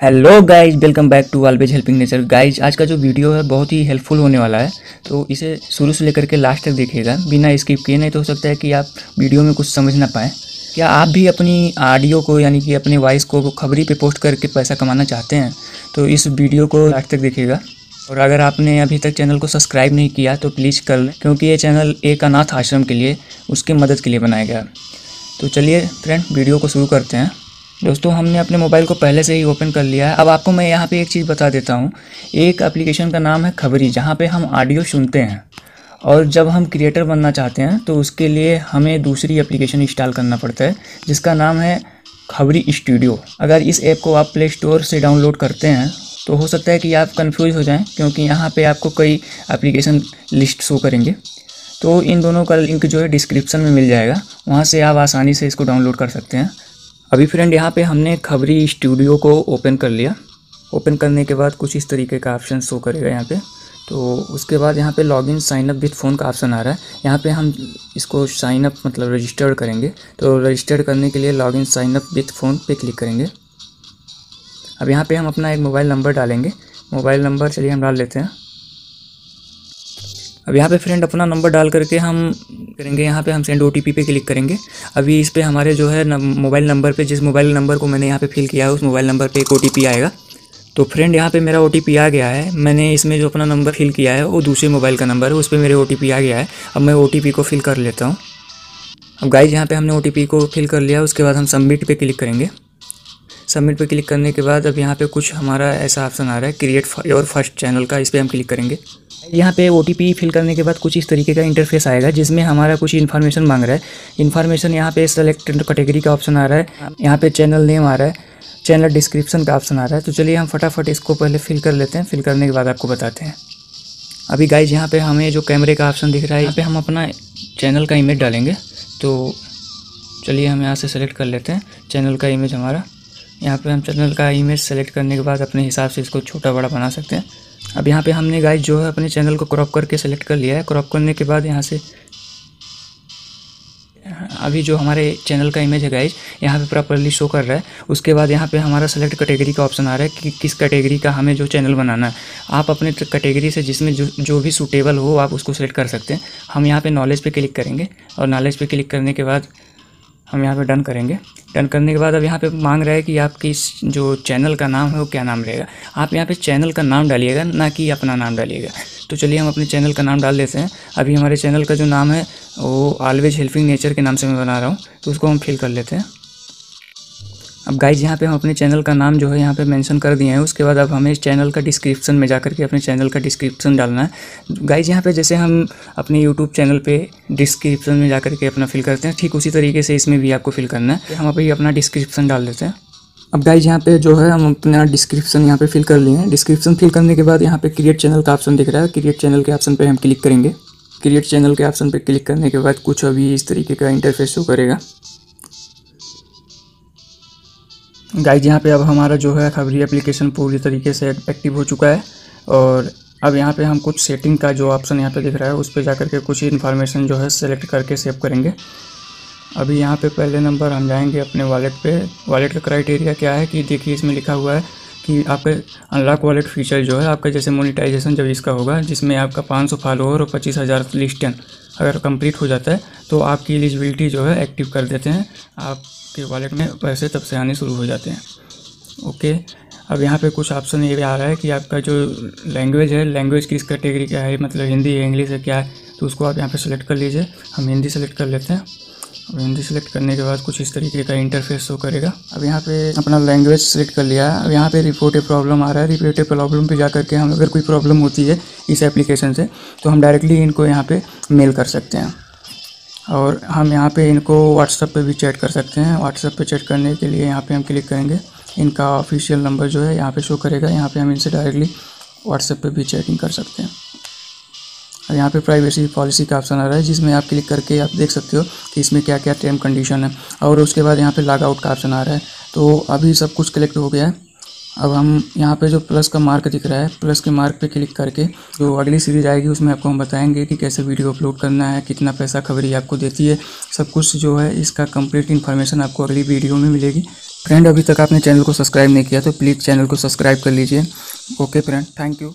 Hello guys welcome back to always helping nature guys आज का जो वीडियो है, बहुत ही हेल्पफुल होने वाला है। तो इसे शुरू से लेकर के लास्ट तक देखिएगा। बिना स्किप किए नहीं तो हो सकता है कि आप वीडियो में कुछ समझ ना पाएँ। क्या आप भी अपनी ऑडियो को, यानी कि अपने वॉइस को, खबरी पे पोस्ट करके पैसा कमाना चाहते हैं? तो इस वीडियो को लास्ट तक देखिएगा। और अगर आपने अभी तक चैनल को सब्सक्राइब नहीं किया तो प्लीज़ कर लें, क्योंकि ये चैनल एक अनाथ आश्रम के लिए, उसके मदद के लिए बनाया गया। तो चलिए फ्रेंड वीडियो को शुरू करते हैं। दोस्तों, हमने अपने मोबाइल को पहले से ही ओपन कर लिया है। अब आपको मैं यहाँ पे एक चीज़ बता देता हूँ। एक एप्लीकेशन का नाम है खबरी, जहाँ पे हम ऑडियो सुनते हैं। और जब हम क्रिएटर बनना चाहते हैं तो उसके लिए हमें दूसरी एप्लीकेशन इंस्टॉल करना पड़ता है, जिसका नाम है खबरी स्टूडियो। अगर इस ऐप को आप प्ले स्टोर से डाउनलोड करते हैं तो हो सकता है कि आप कन्फ्यूज़ हो जाएँ, क्योंकि यहाँ पे आपको कई एप्लीकेशन लिस्ट शो करेंगे। तो इन दोनों का लिंक जो है डिस्क्रिप्शन में मिल जाएगा। वहाँ से आप आसानी से इसको डाउनलोड कर सकते हैं। अभी फ्रेंड यहाँ पे हमने खबरी स्टूडियो को ओपन कर लिया। ओपन करने के बाद कुछ इस तरीके का ऑप्शन शो करेगा यहाँ पे। तो उसके बाद यहाँ पे login sign up with phone का ऑप्शन आ रहा है। यहाँ पे हम इसको साइन अप मतलब रजिस्टर्ड करेंगे। तो रजिस्टर्ड करने के लिए login sign up with phone पे क्लिक करेंगे। अब यहाँ पे हम अपना एक मोबाइल नंबर डालेंगे। मोबाइल नंबर चलिए हम डाल लेते हैं। अब यहाँ पे फ्रेंड अपना नंबर डाल करके हम करेंगे, यहाँ पे हम सेंड ओटीपी पे क्लिक करेंगे। अभी इस पर हमारे जो है मोबाइल नंबर पे, जिस मोबाइल नंबर को मैंने यहाँ पे फिल किया है, उस मोबाइल नंबर पे एक OTP आएगा। तो फ्रेंड यहाँ पे मेरा ओटीपी आ गया है। मैंने इसमें जो अपना नंबर फिल किया है, वो दूसरे मोबाइल का नंबर है, उस पर मेरे ओटीपी आ गया है। अब मैं ओटीपी को फिल कर लेता हूँ। अब गाइज़ यहाँ पे हमने ओटीपी को फिल कर लिया, उसके बाद हम सबमिट पे क्लिक करेंगे। सबमिट पे क्लिक करने के बाद अब यहाँ पे कुछ हमारा ऐसा ऑप्शन आ रहा है क्रिएट योर फ़र्स्ट चैनल का, इस पर हम क्लिक करेंगे। यहाँ पे ओटीपी फिल करने के बाद कुछ इस तरीके का इंटरफेस आएगा, जिसमें हमारा कुछ इन्फॉर्मेशन मांग रहा है। इन्फॉर्मेशन यहाँ पे सेलेक्ट कैटेगरी का ऑप्शन आ रहा है, यहाँ पे चैनल नेम आ रहा है चैनल डिस्क्रिप्शन का ऑप्शन आ रहा है। तो चलिए हम फटाफट इसको पहले फिल कर लेते हैं फिल करने के बाद आपको बताते हैं। अभी गाइज़ यहाँ पे हमें जो कैमरे का ऑप्शन दिख रहा है, यहाँ पे हम अपना चैनल का इमेज डालेंगे। तो चलिए हम यहाँ से सेलेक्ट कर लेते हैं चैनल का इमेज हमारा। यहाँ पे हम चैनल का इमेज सेलेक्ट करने के बाद अपने हिसाब से इसको छोटा बड़ा बना सकते हैं। अब यहाँ पे हमने गाइज़ जो है अपने चैनल को क्रॉप करके सेलेक्ट कर लिया है। क्रॉप करने के बाद यहाँ से, अभी जो हमारे चैनल का इमेज है गाइज़ यहाँ पे प्रॉपरली शो कर रहा है। उसके बाद यहाँ पे हमारा सेलेक्ट कैटेगरी का ऑप्शन आ रहा है कि किस कैटेगरी का हमें जो चैनल बनाना है। आप अपने कैटेगरी से जिसमें जो जो भी सूटेबल हो, आप उसको सेलेक्ट कर सकते हैं। हम यहाँ पे नॉलेज पे क्लिक करेंगे और नॉलेज पे क्लिक करने के बाद हम यहाँ पे डन करेंगे। डन करने के बाद अब यहाँ पे मांग रहा है कि आपकी जो चैनल का नाम है वो क्या नाम रहेगा? आप यहाँ पे चैनल का नाम डालिएगा, ना कि अपना नाम डालिएगा। तो चलिए हम अपने चैनल का नाम डाल देते हैं। अभी हमारे चैनल का जो नाम है, वो ऑलवेज हेल्पिंग नेचर के नाम से मैं बना रहा हूँ तो उसको हम फिल कर लेते हैं। अब गाइज़ यहाँ पे हम अपने चैनल का नाम जो है यहाँ पे मेंशन कर दिए हैं। उसके बाद अब हमें इस चैनल का डिस्क्रिप्शन में जाकर के अपने चैनल का डिस्क्रिप्शन डालना है। गाइज़ यहाँ पे जैसे हम अपने यूट्यूब चैनल पे डिस्क्रिप्शन में जाकर के अपना फिल करते हैं, ठीक उसी तरीके से इसमें भी आपको फिल करना है। हम अभी अपना डिस्क्रिप्शन डाल देते हैं। अब गाइज़ यहाँ पे जो है हम अपना डिस्क्रिप्शन यहाँ पे फिल कर लिए हैं। डिस्क्रिप्शन फिल करने के बाद यहाँ पे क्रिएट चैनल का ऑप्शन दिख रहा है। क्रिएट चैनल के ऑप्शन पे हम क्लिक करेंगे। क्रिएट चैनल के ऑप्शन पे क्लिक करने के बाद कुछ अभी इस तरीके का इंटरफेस शो करेगा। गाइज़ यहाँ पे अब हमारा जो है खबरी एप्लीकेशन पूरी तरीके से एक्टिव हो चुका है और अब यहाँ पे हम कुछ सेटिंग का जो ऑप्शन यहाँ पे दिख रहा है, उस पर जा के कुछ इन्फॉर्मेशन जो है सेलेक्ट करके सेव करेंगे। अभी यहाँ पे पहले नंबर हम जाएँगे अपने वॉलेट पे। वॉलेट का क्राइटेरिया क्या है कि देखिए इसमें लिखा हुआ है कि आपके अनलॉक वॉलेट फीचर जो है आपका जैसे मोनिटाइजेशन जब इसका होगा, जिसमें आपका 500 फॉलोअर और पच्चीस हज़ार अगर कंप्लीट हो जाता है तो आपकी एलिजिबिलिटी जो है एक्टिव कर देते हैं। आपके वॉलेट में पैसे तब से आने शुरू हो जाते हैं। ओके अब यहाँ पे कुछ ऑप्शन ये भी आ रहा है कि आपका जो लैंग्वेज है लैंग्वेज किस कैटेगरी का है मतलब हिंदी है इंग्लिश है, क्या है तो उसको आप यहाँ पे सेलेक्ट कर लीजिए। हम हिंदी सेलेक्ट कर लेते हैं। और हिंदी सेलेक्ट करने के बाद कुछ इस तरीके का इंटरफेस शो करेगा। अब यहाँ पे अपना लैंग्वेज सेलेक्ट कर लिया। अब यहाँ पे रिपोर्ट प्रॉब्लम आ रहा है। रिपोर्ट प्रॉब्लम पे जा करके हम, अगर कोई प्रॉब्लम होती है इस एप्लीकेशन से तो हम डायरेक्टली इनको यहाँ पे मेल कर सकते हैं। और हम यहाँ पे इनको व्हाट्सअप पे भी चैट कर सकते हैं। व्हाट्सअप पे चैट करने के लिए यहाँ पे हम क्लिक करेंगे। इनका ऑफिशियल नंबर जो है यहाँ पे शो करेगा। यहाँ पे हम इनसे डायरेक्टली व्हाट्सएप पे भी चैटिंग कर सकते हैं। और यहाँ पे प्राइवेसी पॉलिसी का ऑप्शन आ रहा है, जिसमें आप क्लिक करके आप देख सकते हो कि इसमें क्या क्या टर्म कंडीशन है। और उसके बाद यहाँ पर लॉग आउट का ऑप्शन आ रहा है। तो अभी सब कुछ कलेक्ट हो गया है। अब हम यहाँ पे जो प्लस का मार्क दिख रहा है प्लस के मार्क पे क्लिक करके जो अगली सीरीज़ आएगी उसमें आपको हम बताएँगे कि कैसे वीडियो अपलोड करना है, कितना पैसा खबरी आपको देती है, सब कुछ जो है इसका कंप्लीट इन्फॉर्मेशन आपको अगली वीडियो में मिलेगी। फ्रेंड अभी तक आपने चैनल को सब्सक्राइब नहीं किया तो प्लीज़ चैनल को सब्सक्राइब कर लीजिए। Okay friend thank you